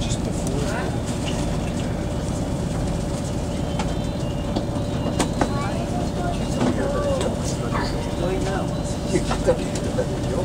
Just before. Right now. You keep coming to the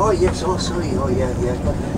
Oh, yes, oh, sorry, oh, yeah, yeah.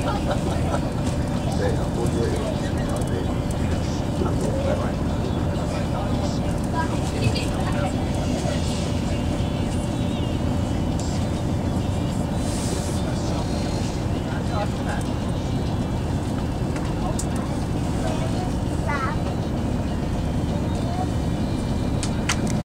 Yeah, I'll do it.